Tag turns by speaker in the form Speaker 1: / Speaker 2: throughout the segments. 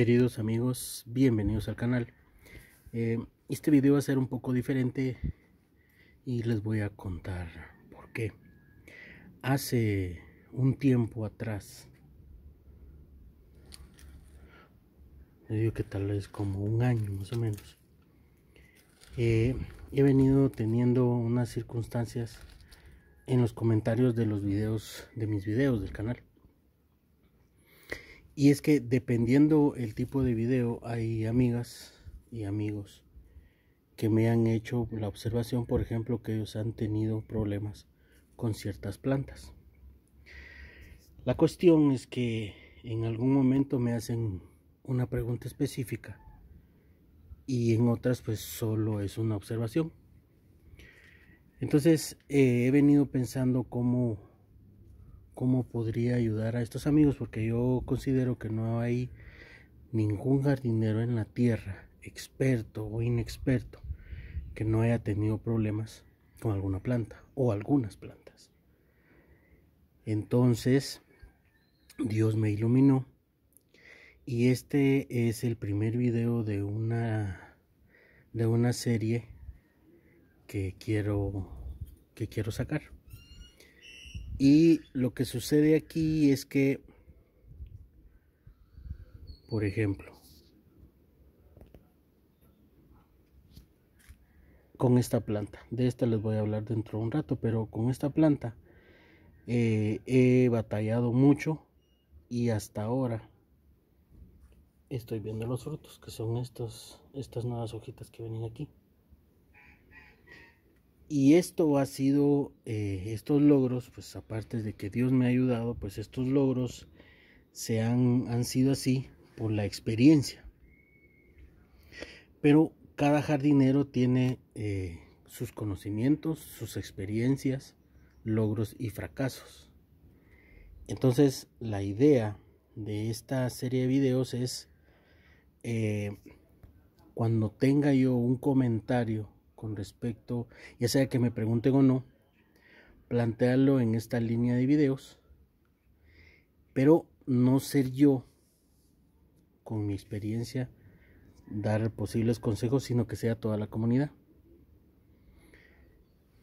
Speaker 1: Queridos amigos, bienvenidos al canal. Eh, este video va a ser un poco diferente y les voy a contar por qué. Hace un tiempo atrás, digo que tal vez como un año más o menos, eh, he venido teniendo unas circunstancias en los comentarios de los videos, de mis videos del canal y es que dependiendo el tipo de video, hay amigas y amigos que me han hecho la observación, por ejemplo, que ellos han tenido problemas con ciertas plantas. La cuestión es que en algún momento me hacen una pregunta específica y en otras pues solo es una observación. Entonces eh, he venido pensando cómo cómo podría ayudar a estos amigos porque yo considero que no hay ningún jardinero en la tierra experto o inexperto que no haya tenido problemas con alguna planta o algunas plantas. Entonces Dios me iluminó y este es el primer video de una de una serie que quiero que quiero sacar y lo que sucede aquí es que, por ejemplo, con esta planta, de esta les voy a hablar dentro de un rato, pero con esta planta eh, he batallado mucho y hasta ahora estoy viendo los frutos, que son estos, estas nuevas hojitas que vienen aquí. Y esto ha sido, eh, estos logros, pues aparte de que Dios me ha ayudado, pues estos logros se han, han sido así por la experiencia. Pero cada jardinero tiene eh, sus conocimientos, sus experiencias, logros y fracasos. Entonces la idea de esta serie de videos es eh, cuando tenga yo un comentario con respecto, ya sea que me pregunten o no, plantearlo en esta línea de videos, pero no ser yo, con mi experiencia, dar posibles consejos, sino que sea toda la comunidad.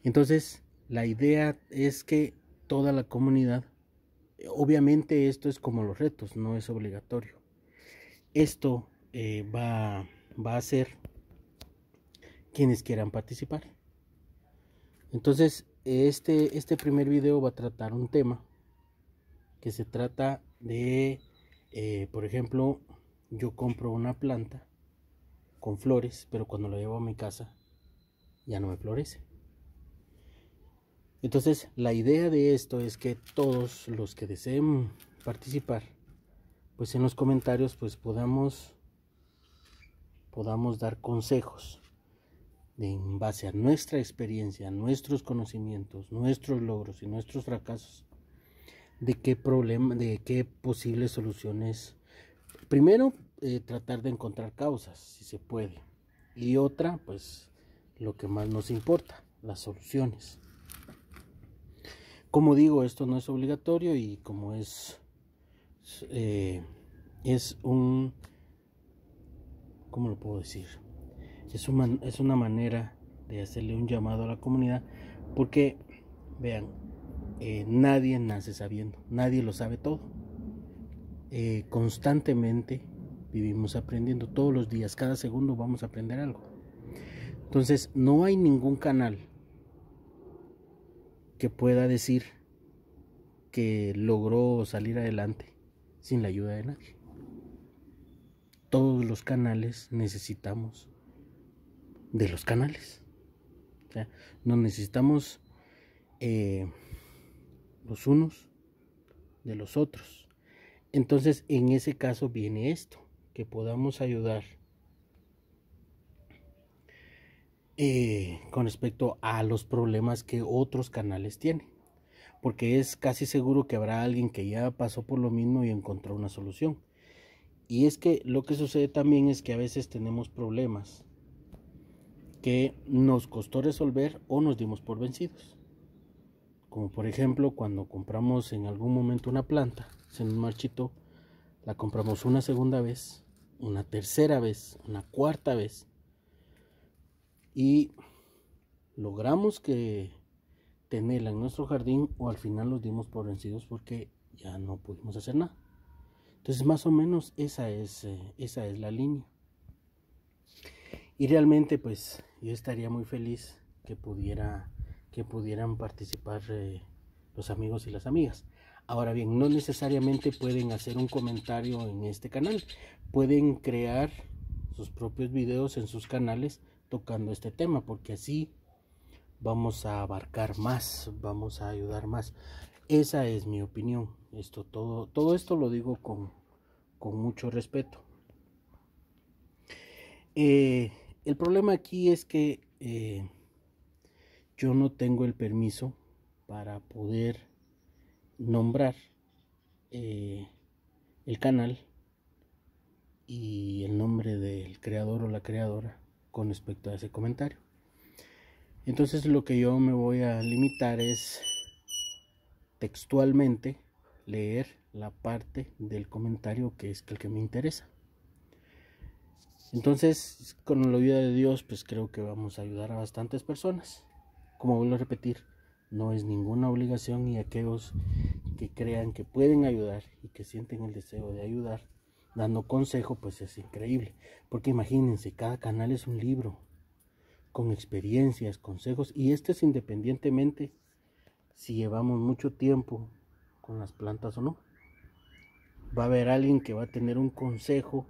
Speaker 1: Entonces, la idea es que toda la comunidad, obviamente esto es como los retos, no es obligatorio. Esto eh, va, va a ser quienes quieran participar. Entonces, este, este primer video va a tratar un tema que se trata de, eh, por ejemplo, yo compro una planta con flores, pero cuando la llevo a mi casa ya no me florece. Entonces, la idea de esto es que todos los que deseen participar, pues en los comentarios, pues podamos, podamos dar consejos en base a nuestra experiencia, nuestros conocimientos, nuestros logros y nuestros fracasos, de qué problema, de qué posibles soluciones. Primero, eh, tratar de encontrar causas, si se puede. Y otra, pues, lo que más nos importa, las soluciones. Como digo, esto no es obligatorio y como es, eh, es un, ¿cómo lo puedo decir? Es, es una manera de hacerle un llamado a la comunidad porque vean eh, nadie nace sabiendo nadie lo sabe todo. Eh, constantemente vivimos aprendiendo todos los días cada segundo vamos a aprender algo. Entonces no hay ningún canal que pueda decir que logró salir adelante sin la ayuda de nadie. Todos los canales necesitamos de los canales. O sea, nos necesitamos eh, los unos de los otros. Entonces, en ese caso viene esto, que podamos ayudar eh, con respecto a los problemas que otros canales tienen. Porque es casi seguro que habrá alguien que ya pasó por lo mismo y encontró una solución. Y es que lo que sucede también es que a veces tenemos problemas nos costó resolver o nos dimos por vencidos. Como por ejemplo cuando compramos en algún momento una planta, se nos marchitó, la compramos una segunda vez una tercera vez, una cuarta vez. Y logramos que tenerla en nuestro jardín o al final los dimos por vencidos porque ya no pudimos hacer nada. Entonces más o menos esa es, eh, esa es la línea. Y realmente pues yo estaría muy feliz que pudiera que pudieran participar eh, los amigos y las amigas. Ahora bien, no necesariamente pueden hacer un comentario en este canal. Pueden crear sus propios videos en sus canales tocando este tema, porque así vamos a abarcar más, vamos a ayudar más. Esa es mi opinión. Esto todo, todo esto lo digo con, mucho respeto. Eh, el problema aquí es que eh, yo no tengo el permiso para poder nombrar eh, el canal y el nombre del creador o la creadora con respecto a ese comentario. Entonces lo que yo me voy a limitar es textualmente leer la parte del comentario que es el que me interesa. Entonces, con la ayuda de Dios, pues creo que vamos a ayudar a bastantes personas. Como vuelvo a repetir, no es ninguna obligación y aquellos que crean que pueden ayudar y que sienten el deseo de ayudar dando consejo, pues es increíble. Porque imagínense, cada canal es un libro con experiencias, consejos y este es independientemente si llevamos mucho tiempo con las plantas o no. Va a haber alguien que va a tener un consejo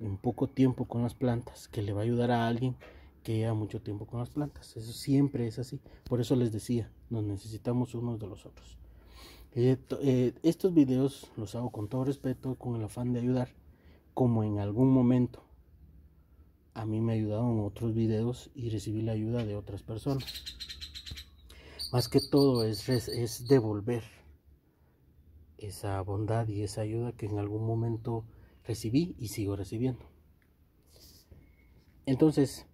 Speaker 1: en poco tiempo con las plantas que le va a ayudar a alguien que lleva mucho tiempo con las plantas. Eso siempre es así. Por eso les decía, nos necesitamos unos de los otros. Eh, eh, estos videos los hago con todo respeto, con el afán de ayudar, como en algún momento a mí me ayudaron otros videos y recibí la ayuda de otras personas. Más que todo es, es devolver esa bondad y esa ayuda que en algún momento recibí y sigo recibiendo. Entonces,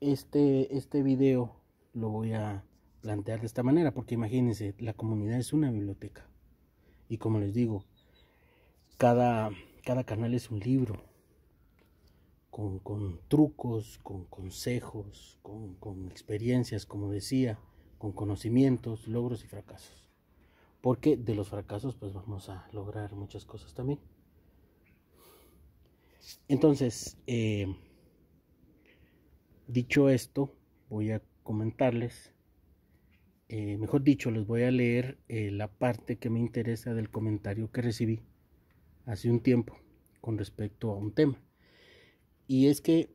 Speaker 1: este, este video lo voy a plantear de esta manera, porque imagínense, la comunidad es una biblioteca. Y como les digo, cada, cada canal es un libro, con, con trucos, con consejos, con, con experiencias, como decía, con conocimientos, logros y fracasos. Porque de los fracasos pues vamos a lograr muchas cosas también. Entonces, eh, Dicho esto, voy a comentarles, eh, mejor dicho, les voy a leer eh, la parte que me interesa del comentario que recibí hace un tiempo con respecto a un tema. Y es que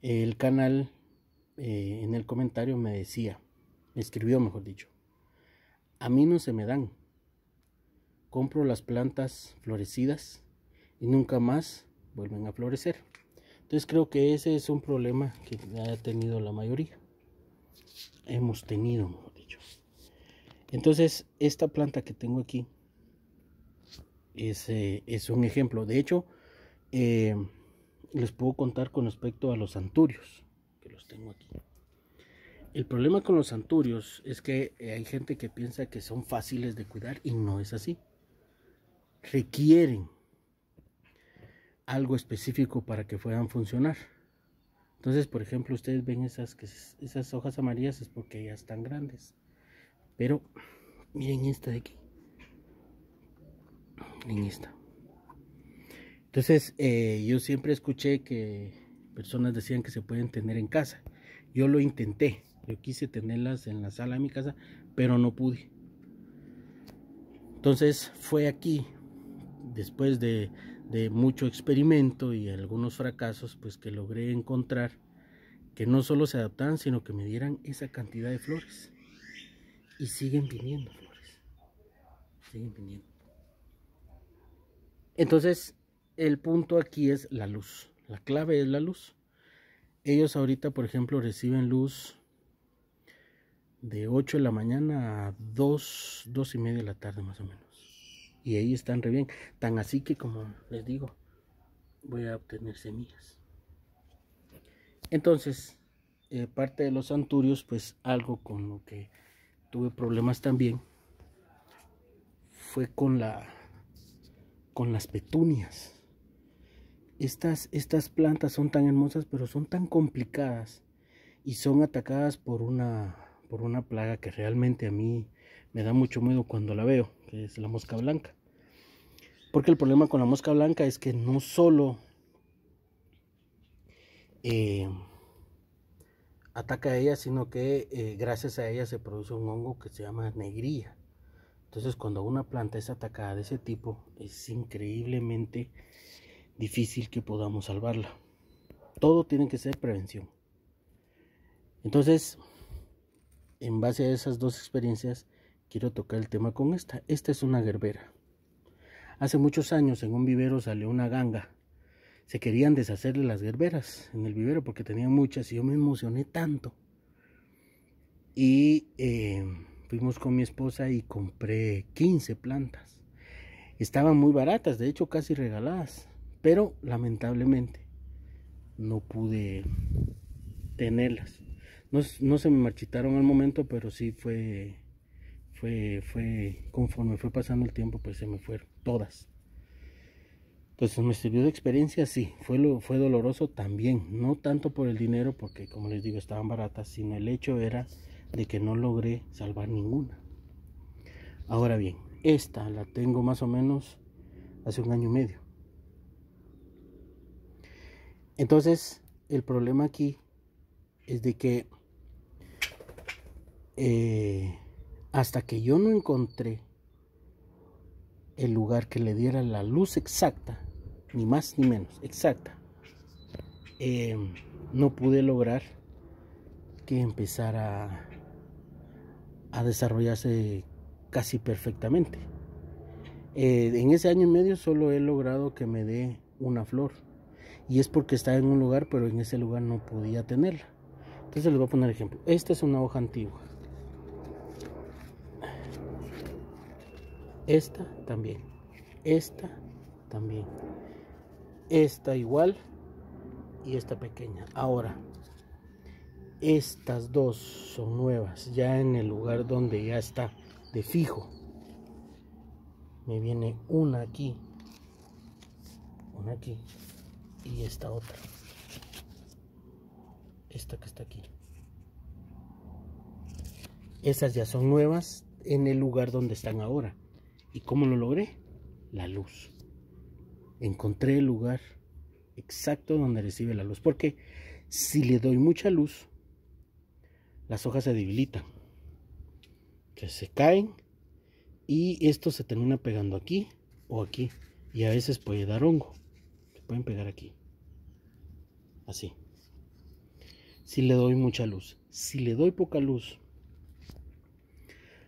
Speaker 1: el canal en el comentario me decía, me escribió mejor dicho, a mí no se me dan. Compro las plantas florecidas y nunca más vuelven a florecer. Entonces creo que ese es un problema que ha tenido la mayoría. Hemos tenido, mejor dicho. Entonces esta planta que tengo aquí es, eh, es un ejemplo. De hecho, eh, les puedo contar con respecto a los anturios, que los tengo aquí. El problema con los anturios es que eh, hay gente que piensa que son fáciles de cuidar y no es así. Requieren algo específico para que puedan funcionar. Entonces, por ejemplo, ustedes ven esas, esas hojas amarillas es porque ya están grandes. Pero miren esta de aquí. Miren esta. Entonces, eh, yo siempre escuché que personas decían que se pueden tener en casa. Yo lo intenté. Yo quise tenerlas en la sala de mi casa, pero no pude. Entonces fue aquí, después de mucho experimento y algunos fracasos, pues que logré encontrar que no solo se adaptaban, sino que me dieran esa cantidad de flores. Y siguen viniendo flores. Siguen viniendo. Entonces, el punto aquí es la luz. La clave es la luz. Ellos ahorita, por ejemplo, reciben luz de 8 de la mañana a 2, 2 y media de la tarde más o menos y ahí están re bien. Tan así que como les digo, voy a obtener semillas. Entonces, eh, parte de los anturios, pues algo con lo que tuve problemas también, fue con la con las petunias. Estas, estas plantas son tan hermosas, pero son tan complicadas y son atacadas por una, por una plaga que realmente a mí me da mucho miedo cuando la veo, que es la mosca blanca. Porque el problema con la mosca blanca es que no solo eh, ataca a ella, sino que eh, gracias a ella se produce un hongo que se llama negría. Entonces cuando una planta es atacada de ese tipo, es increíblemente difícil que podamos salvarla. Todo tiene que ser prevención. Entonces, en base a esas dos experiencias, quiero tocar el tema con esta. Esta es una gerbera. Hace muchos años en un vivero salió una ganga. Se querían deshacer de las gerberas en el vivero porque tenían muchas y yo me emocioné tanto. Y eh, fuimos con mi esposa y compré 15 plantas. Estaban muy baratas, de hecho casi regaladas, pero lamentablemente no pude tenerlas. No, se me marchitaron al momento, pero sí fue, fue, fue, conforme fue pasando el tiempo, pues se me fueron todas. Entonces me sirvió de experiencia, sí, fue, fue doloroso también, no tanto por el dinero, porque como les digo, estaban baratas, sino el hecho era de que no logré salvar ninguna. Ahora bien, esta la tengo más o menos hace un año y medio. Entonces, el problema aquí es de que eh, hasta que yo no encontré el lugar que le diera la luz exacta, ni más ni menos, exacta, eh, no pude lograr que empezara a desarrollarse casi perfectamente. Eh, en ese año y medio solo he logrado que me dé una flor. Y es porque está en un lugar, pero en ese lugar no podía tenerla. Entonces les voy a poner ejemplo. Esta es una hoja antigua. Esta también. Esta también. Esta igual. Y esta pequeña. Ahora, estas dos son nuevas, ya en el lugar donde ya está de fijo. Me viene una aquí, una aquí y esta otra. Esta que está aquí. Esas ya son nuevas en el lugar donde están ahora. ¿Y cómo lo logré? La luz. Encontré el lugar exacto donde recibe la luz. Porque si le doy mucha luz, las hojas se debilitan. Que se caen y esto se termina pegando aquí o aquí. Y a veces puede dar hongo. Se pueden pegar aquí. Así. Si le doy mucha luz. Si le doy poca luz,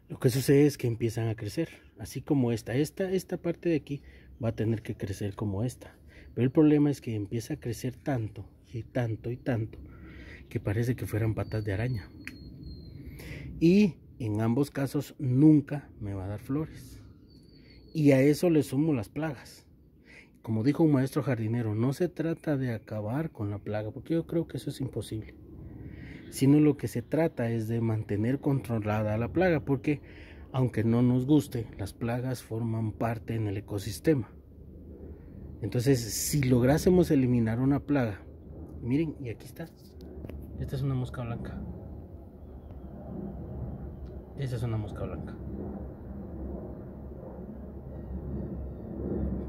Speaker 1: lo que sucede es que empiezan a crecer. Así como esta. Esta, esta parte de aquí va a tener que crecer como esta. Pero el problema es que empieza a crecer tanto y tanto y tanto que parece que fueran patas de araña y en ambos casos nunca me va a dar flores. Y a eso le sumo las plagas. Como dijo un maestro jardinero, no se trata de acabar con la plaga, porque yo creo que eso es imposible. Sino lo que se trata es de mantener controlada la plaga, porque aunque no nos guste, las plagas forman parte en el ecosistema. Entonces, si lográsemos eliminar una plaga, miren, y aquí está, esta es una mosca blanca. Esa es una mosca blanca.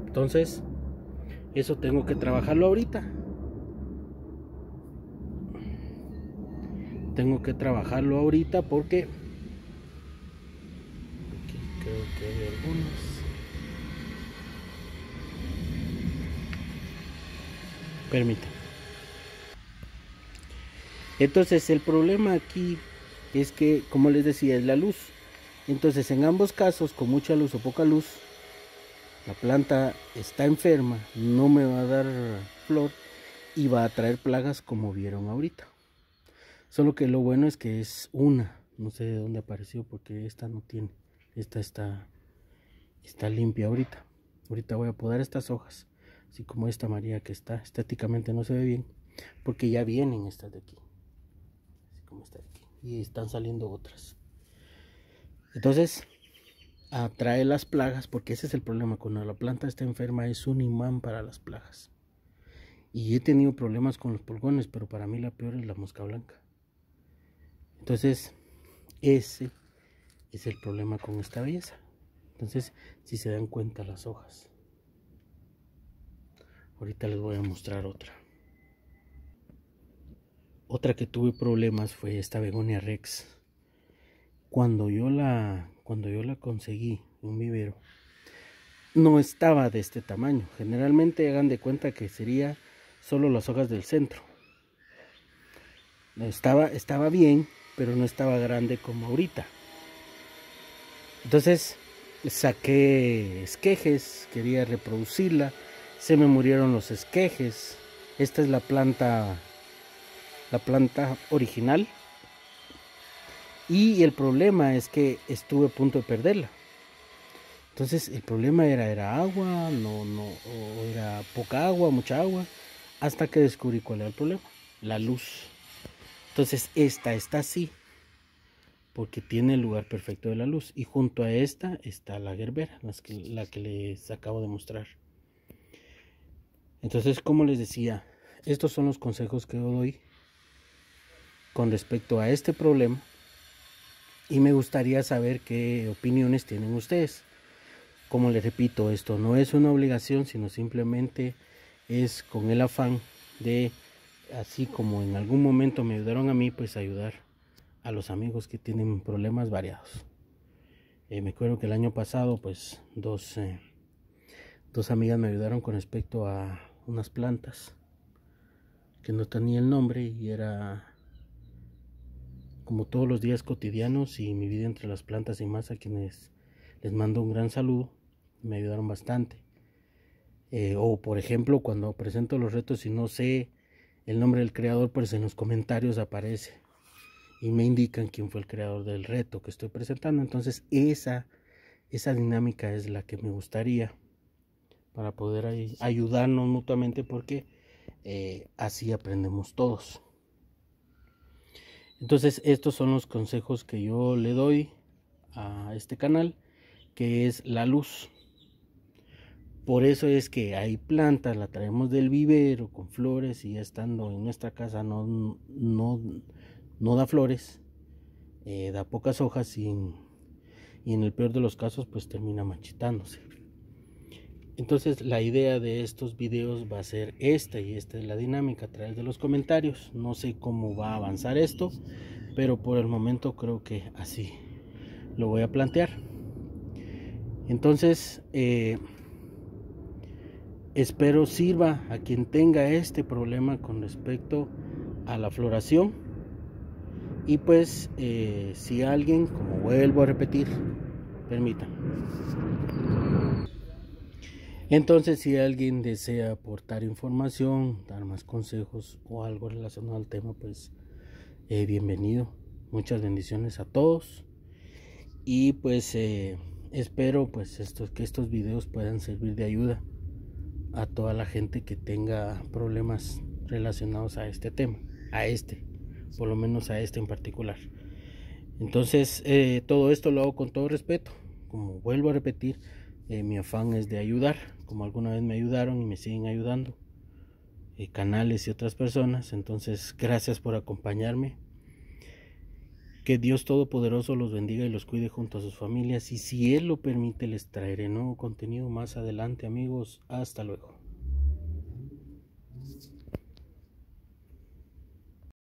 Speaker 1: Entonces, eso tengo que trabajarlo ahorita. Tengo que trabajarlo ahorita porque aquí creo que hay algunos. Permítanme. Entonces, el problema aquí es que, como les decía, es la luz. Entonces, en ambos casos, con mucha luz o poca luz, la planta está enferma, no me va a dar flor y va a traer plagas como vieron ahorita. Solo que lo bueno es que es una, no sé de dónde apareció porque esta no tiene, esta está, está limpia ahorita. Ahorita voy a podar estas hojas, así como esta María que está, estéticamente no se ve bien, porque ya vienen estas de aquí, así como esta de aquí y están saliendo otras. Entonces, atrae las plagas, porque ese es el problema, cuando la planta está enferma es un imán para las plagas. Y he tenido problemas con los pulgones, pero para mí la peor es la mosca blanca. Entonces, ese es el problema con esta belleza. Entonces, si se dan cuenta las hojas. Ahorita les voy a mostrar otra. Otra que tuve problemas fue esta begonia rex. Cuando yo la cuando yo la conseguí un vivero no estaba de este tamaño. Generalmente hagan de cuenta que sería solo las hojas del centro. Estaba estaba bien, pero no estaba grande como ahorita. Entonces saqué esquejes, quería reproducirla, se me murieron los esquejes. Esta es la planta la planta original. Y el problema es que estuve a punto de perderla. Entonces el problema era, era agua, no, no, o era poca agua, mucha agua, hasta que descubrí cuál era el problema, la luz. Entonces esta está así, porque tiene el lugar perfecto de la luz. Y junto a esta está la gerbera, la que les acabo de mostrar. Entonces, como les decía, estos son los consejos que doy con respecto a este problema y me gustaría saber qué opiniones tienen ustedes. Como les repito, esto no es una obligación, sino simplemente es con el afán de, así como en algún momento me ayudaron a mí, pues ayudar a los amigos que tienen problemas variados. Eh, me acuerdo que el año pasado, pues dos, eh, dos amigas me ayudaron con respecto a unas plantas que no tenía el nombre y era como todos los días cotidianos y mi vida entre las plantas y más a quienes les mando un gran saludo, me ayudaron bastante. Eh, o por ejemplo cuando presento los retos y no sé el nombre del creador, pues en los comentarios aparece y me indican quién fue el creador del reto que estoy presentando. Entonces esa, esa dinámica es la que me gustaría para poder ayudarnos mutuamente porque eh, así aprendemos todos. Entonces estos son los consejos que yo le doy a este canal, que es la luz. Por eso es que hay plantas, la traemos del vivero con flores y ya estando en nuestra casa no, no, no da flores, eh, da pocas hojas y en el peor de los casos pues termina machitándose. Entonces la idea de estos videos va a ser esta y esta es la dinámica a través de los comentarios. No sé cómo va a avanzar esto, pero por el momento creo que así lo voy a plantear. Entonces eh, espero sirva a quien tenga este problema con respecto a la floración. Y pues eh, si alguien, como vuelvo a repetir, permítanme entonces, si alguien desea aportar información, dar más consejos o algo relacionado al tema, pues eh, bienvenido. Muchas bendiciones a todos. Y pues eh, espero pues estos, que estos videos puedan servir de ayuda a toda la gente que tenga problemas relacionados a este tema, a este, por lo menos a este en particular. Entonces, eh, todo esto lo hago con todo respeto. Como vuelvo a repetir, eh, mi afán es de ayudar, como alguna vez me ayudaron y me siguen ayudando, eh, canales y otras personas. Entonces, gracias por acompañarme. Que Dios Todopoderoso los bendiga y los cuide junto a sus familias. Y si Él lo permite, les traeré nuevo contenido más adelante, amigos. Hasta luego.